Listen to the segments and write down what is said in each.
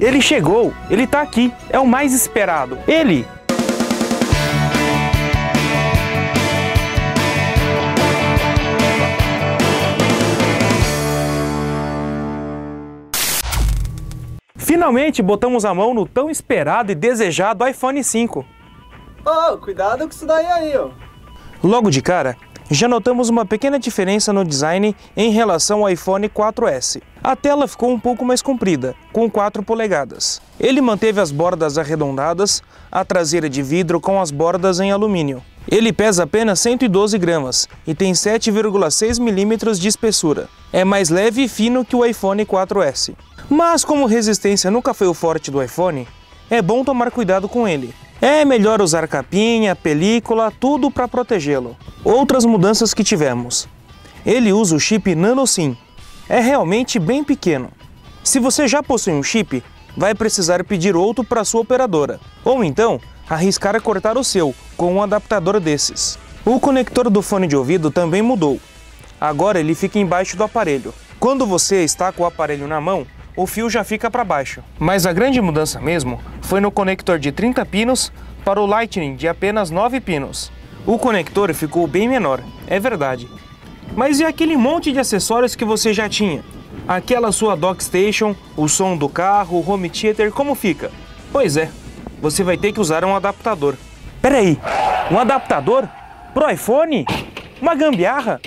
Ele chegou, ele tá aqui, é o mais esperado. Ele, Finalmente botamos a mão no tão esperado e desejado iPhone 5. Oh, cuidado com isso daí aí, ó. Logo de cara, já notamos uma pequena diferença no design em relação ao iPhone 4S. A tela ficou um pouco mais comprida, com 4 polegadas. Ele manteve as bordas arredondadas, a traseira de vidro com as bordas em alumínio. Ele pesa apenas 112 gramas e tem 7,6 milímetros de espessura. É mais leve e fino que o iPhone 4S. Mas como resistência nunca foi o forte do iPhone, é bom tomar cuidado com ele. É melhor usar capinha, película, tudo para protegê-lo. Outras mudanças que tivemos. Ele usa o chip Nano SIM. É realmente bem pequeno. Se você já possui um chip, vai precisar pedir outro para sua operadora. Ou então, arriscar cortar o seu com um adaptador desses. O conector do fone de ouvido também mudou. Agora ele fica embaixo do aparelho. Quando você está com o aparelho na mão, o fio já fica para baixo. Mas a grande mudança mesmo foi no conector de 30 pinos para o Lightning de apenas 9 pinos. O conector ficou bem menor, é verdade. Mas e aquele monte de acessórios que você já tinha? Aquela sua dock station, o som do carro, o home theater, como fica? Pois é, você vai ter que usar um adaptador. Peraí, um adaptador? Pro iPhone? Uma gambiarra?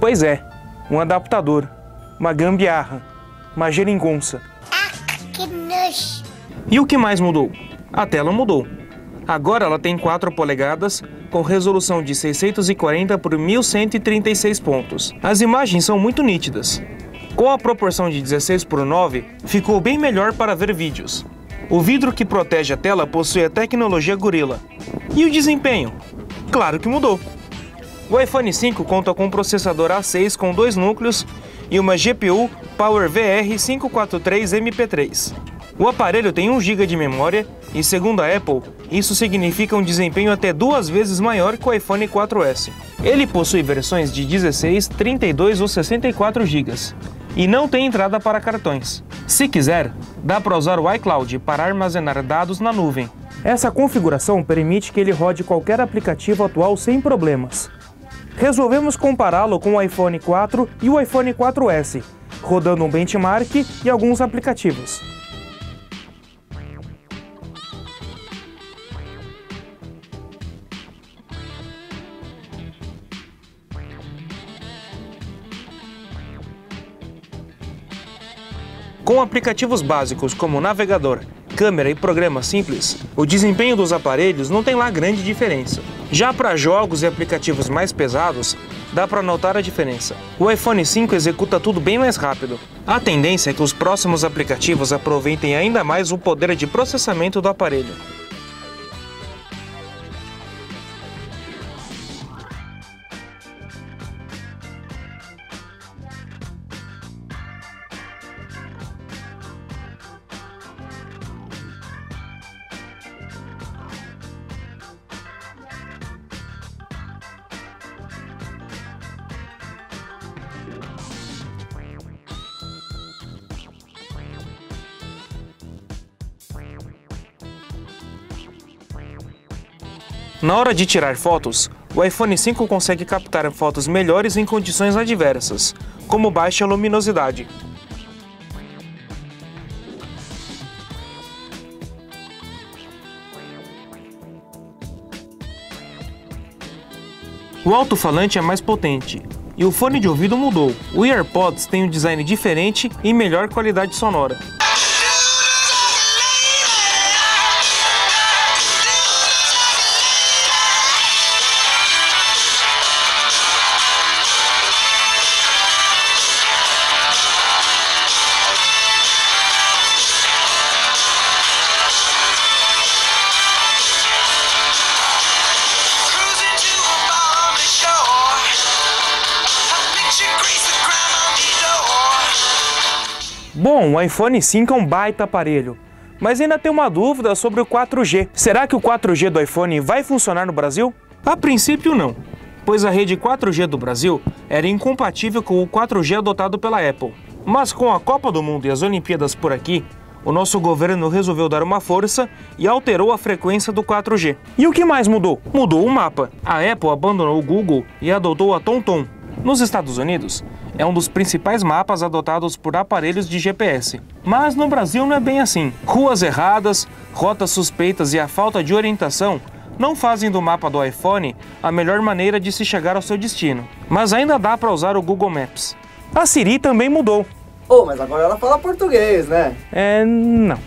Pois é, um adaptador, uma gambiarra, uma geringonça. Que nojo. E o que mais mudou? A tela mudou. Agora ela tem 4 polegadas, com resolução de 640 por 1136 pontos. As imagens são muito nítidas. Com a proporção de 16 por 9, ficou bem melhor para ver vídeos. O vidro que protege a tela possui a tecnologia Gorilla. E o desempenho? Claro que mudou. O iPhone 5 conta com um processador A6 com dois núcleos e uma GPU PowerVR 543 MP3. O aparelho tem 1 GB de memória e, segundo a Apple, isso significa um desempenho até duas vezes maior que o iPhone 4S. Ele possui versões de 16, 32 ou 64 GB e não tem entrada para cartões. Se quiser, dá para usar o iCloud para armazenar dados na nuvem. Essa configuração permite que ele rode qualquer aplicativo atual sem problemas. Resolvemos compará-lo com o iPhone 4 e o iPhone 4S, rodando um benchmark e alguns aplicativos. Com aplicativos básicos como navegador, câmera e programa simples, o desempenho dos aparelhos não tem lá grande diferença. Já para jogos e aplicativos mais pesados, dá para notar a diferença. O iPhone 5 executa tudo bem mais rápido. A tendência é que os próximos aplicativos aproveitem ainda mais o poder de processamento do aparelho. Na hora de tirar fotos, o iPhone 5 consegue captar fotos melhores em condições adversas, como baixa luminosidade. O alto-falante é mais potente e o fone de ouvido mudou. O AirPods tem um design diferente e melhor qualidade sonora. Bom, o iPhone 5 é um baita aparelho, mas ainda tem uma dúvida sobre o 4G. Será que o 4G do iPhone vai funcionar no Brasil? A princípio não, pois a rede 4G do Brasil era incompatível com o 4G adotado pela Apple. Mas com a Copa do Mundo e as Olimpíadas por aqui, o nosso governo resolveu dar uma força e alterou a frequência do 4G. E o que mais mudou? Mudou o mapa. A Apple abandonou o Google e adotou a TomTom. Nos Estados Unidos, é um dos principais mapas adotados por aparelhos de GPS. Mas no Brasil não é bem assim. Ruas erradas, rotas suspeitas e a falta de orientação não fazem do mapa do iPhone a melhor maneira de se chegar ao seu destino. Mas ainda dá para usar o Google Maps. A Siri também mudou. Ô, mas agora ela fala português, né? É, não.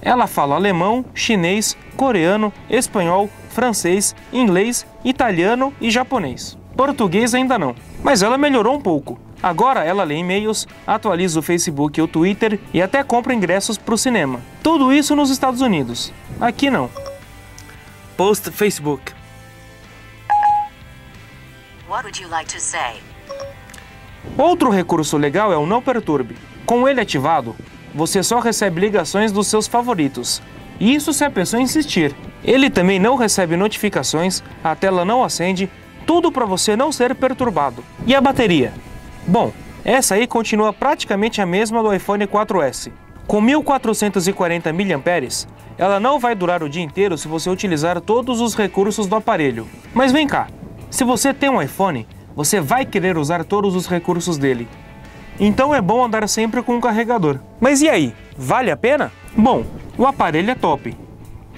Ela fala alemão, chinês, coreano, espanhol, francês, inglês, italiano e japonês. Português ainda não, mas ela melhorou um pouco. Agora ela lê e-mails, atualiza o Facebook e o Twitter e até compra ingressos para o cinema. Tudo isso nos Estados Unidos. Aqui não. Post Facebook. What would you like to say? Outro recurso legal é o Não Perturbe. Com ele ativado, você só recebe ligações dos seus favoritos. Isso se a pessoa insistir. Ele também não recebe notificações, a tela não acende, tudo para você não ser perturbado. E a bateria? Bom, essa aí continua praticamente a mesma do iPhone 4S. Com 1440 mAh, ela não vai durar o dia inteiro se você utilizar todos os recursos do aparelho. Mas vem cá, se você tem um iPhone, você vai querer usar todos os recursos dele. Então é bom andar sempre com um carregador. Mas e aí, vale a pena? Bom, o aparelho é top.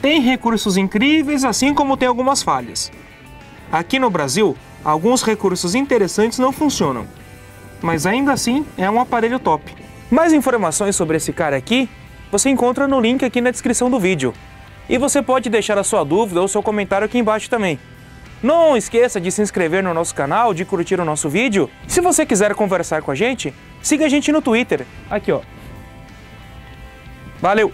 Tem recursos incríveis, assim como tem algumas falhas. Aqui no Brasil, alguns recursos interessantes não funcionam, mas ainda assim é um aparelho top. Mais informações sobre esse cara aqui você encontra no link aqui na descrição do vídeo. E você pode deixar a sua dúvida ou seu comentário aqui embaixo também. Não esqueça de se inscrever no nosso canal, de curtir o nosso vídeo. Se você quiser conversar com a gente, siga a gente no Twitter. Aqui, ó. Valeu!